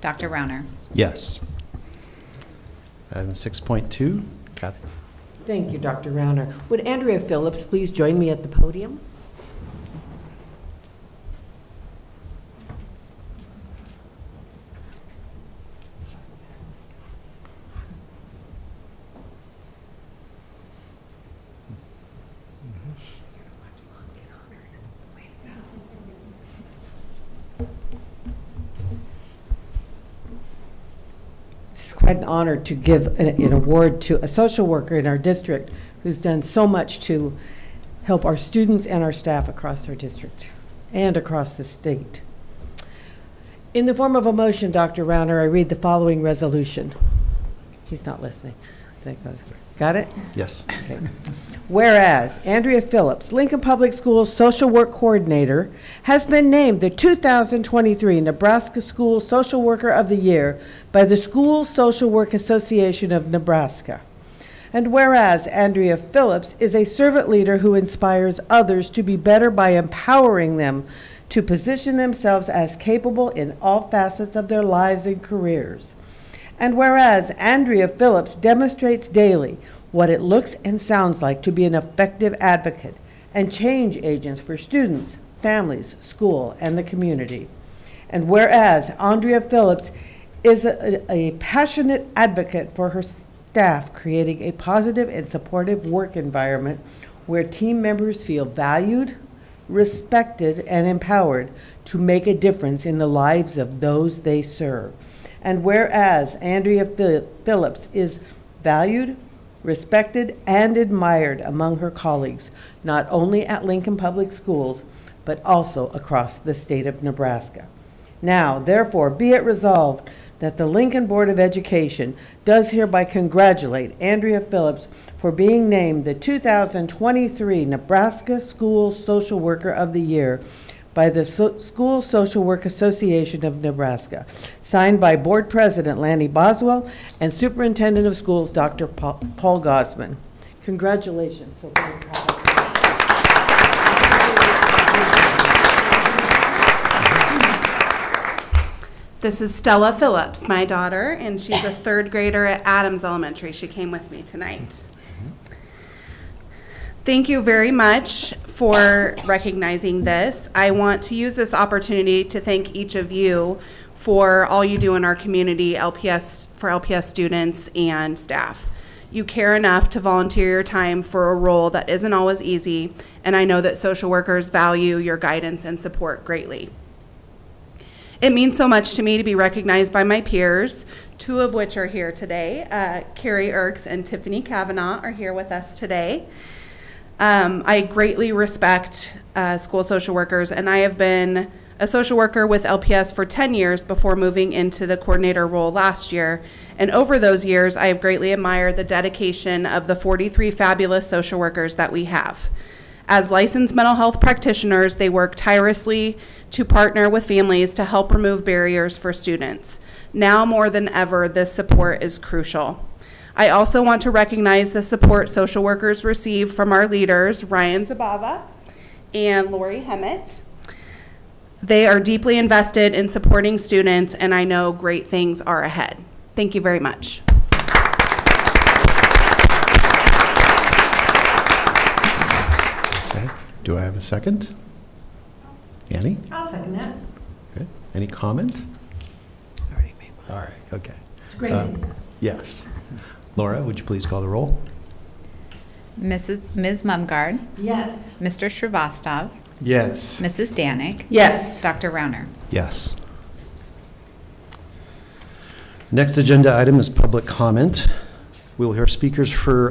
Dr. Rauner. Yes. Item 6.2, Kathy? Thank you, Dr. Rauner. Would Andrea Phillips please join me at the podium? An honor to give an an award to a social worker in our district who's done so much to help our students and our staff across our district and across the state. In the form of a motion, Dr. Rauner, I read the following resolution. He's not listening. So it goes- Got it? Yes. Okay. Whereas Andrea Phillips, Lincoln Public Schools Social Work Coordinator, has been named the 2023 Nebraska School Social Worker of the Year by the School Social Work Association of Nebraska. And whereas Andrea Phillips is a servant leader who inspires others to be better by empowering them to position themselves as capable in all facets of their lives and careers. And whereas Andrea Phillips demonstrates daily what it looks and sounds like to be an effective advocate and change agents for students, families, school, and the community. And whereas Andrea Phillips is a, a passionate advocate for her staff, creating a positive and supportive work environment where team members feel valued, respected, and empowered to make a difference in the lives of those they serve. And whereas Andrea Phillips is valued, respected, and admired among her colleagues, not only at Lincoln Public Schools, but also across the state of Nebraska. Now, therefore, be it resolved that the Lincoln Board of Education does hereby congratulate Andrea Phillips for being named the 2023 Nebraska School Social Worker of the Year by the So- School Social Work Association of Nebraska, signed by Board President Lanny Boswell and Superintendent of Schools Dr. Pa- Paul Gausman. Congratulations. So very proud. This is Stella Phillips, my daughter, and she's a third grader at Adams Elementary. She came with me tonight. Mm-hmm. Thank you very much for recognizing this. I want to use this opportunity to thank each of you for all you do in our community, LPS, for LPS students and staff. You care enough to volunteer your time for a role that isn't always easy, and I know that social workers value your guidance and support greatly. It means so much to me to be recognized by my peers, two of which are here today. Uh, Carrie Erks and Tiffany Kavanaugh are here with us today. Um, I greatly respect uh, school social workers, and I have been a social worker with LPS for 10 years before moving into the coordinator role last year. And over those years, I have greatly admired the dedication of the 43 fabulous social workers that we have. As licensed mental health practitioners, they work tirelessly to partner with families to help remove barriers for students. Now more than ever, this support is crucial. I also want to recognize the support social workers receive from our leaders, Ryan Zabava and Lori Hemmett. They are deeply invested in supporting students, and I know great things are ahead. Thank you very much. Okay. Do I have a second? Annie? I'll second that. Okay. Any comment? Already made mine. All right, okay. It's great Uh. Yes. Laura, would you please call the roll? Mrs. Ms. Mumgaard? Yes. Mr. Srivastav, Yes. Mrs. Danek, Yes. Dr. Rauner. Yes. Next agenda item is public comment. We will hear speakers for